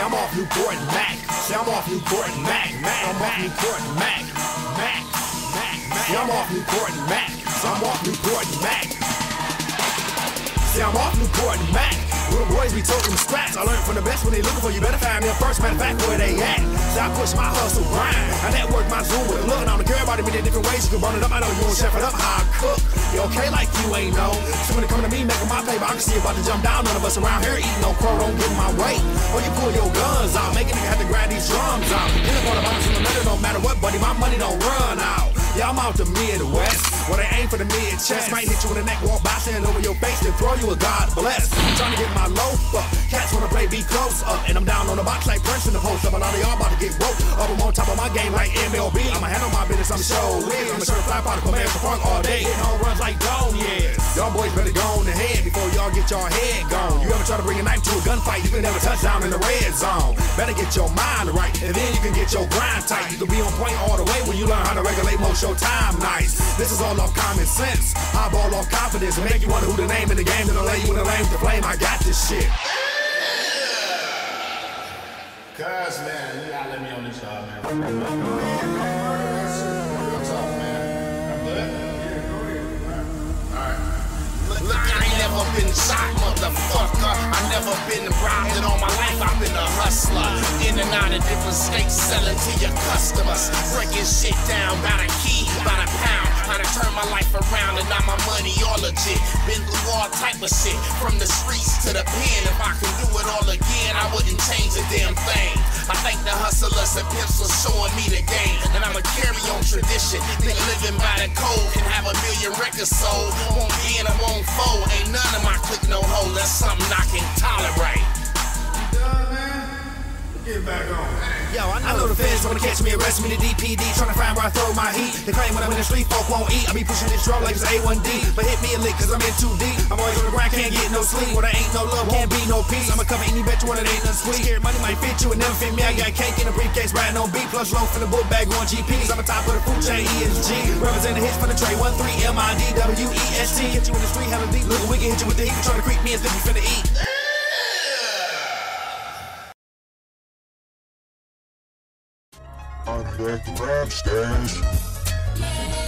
See, I'm off Newport and Mac. See, I'm off Newport and Mac. Mac, I'm off Newport and Mac. Mac, Mac. See, I'm off Newport and Mac. See, I'm off Newport and Mac. See, I'm off Newport and Mac. Little boys be toting scraps. I learned from the best when they looking for you. Better find me a first. Matter of fact, where they at? So I push my hustle grind. I network my Zoom with a look. And I don't care about it many different ways. You can burn it up. I know you won't chef it up. How I cook. You okay like you ain't know. So when it come to me making my paper, I can see about to jump down. None of us around here eating no crow. Don't get in my way. Or you pull your guns out. Make a nigga have to grab these drums out. In the corner, bounce in the middle. No matter what, buddy. My money don't run out. Yeah, I'm out the Midwest. Where they aim for the mid chest. Might hit you in the neck, walk by, stand over your face, then throw you a God bless. Trying to get my loaf up. Cats wanna play be close up. And I'm down on the box like Prince in the post up. A lot of y'all about to get broke. Up, I'm on top of my game like MLB. I'ma handle my business, I'm show with. I'm a certified part of commercial funk all day. Hitting home runs like dome, yeah. Y'all boys better go on ahead before y'all get your head gone. You ever try to bring a knife to a gunfight, you can never touch down in the red zone. Better get your mind right, and then you can get your grind tight. You can be on point all the way when you learn how to regulate most your time nice. This is all off common sense. I ball off confidence and make you wonder who the name in the game that'll lay you in the lane the flame. I got this shit. Cuz, man, you gotta let me on this job, man. Been shot, motherfucker. I never been robbed in all my life. I've been a hustler. In and out of different states, selling to your customers. Breaking shit down by the key, by the pound. How to turn my life around and now my money all legit. Been through all type of shit, from the streets to the pen. If I could do it all again, I wouldn't change a damn thing. I thank the hustlers and pimps for showing me the game. And I'ma carry on tradition. Think living by the code have a million records sold. Won't be won't fold. Ain't none of my click no. That's something I can tolerate. You done, man? Get back on. Yo, I know, the feds wanna catch me, arrest me, the DPD, tryna find where I throw my heat. They claim when I'm in the street, folk won't eat. I be pushing this drug like it's A1D, but hit me a lick, cause I'm in too deep. I'm always on the grind, can't get no sleep. Where there ain't no love, can't be no peace. I'ma cover any bet you want, it ain't nothing sweet. Scared money might fit you, and never fit me. I got cake in a briefcase, riding on B, plus low from the book bag on GPs. I'm a top of the food chain, ESG. Represent the hits for the trade, 1 3 M I D W E S T. Hit you in the street, have a beat, look wicked, hit you with the heat, try to creep me as if you finna eat. Back to rap stage.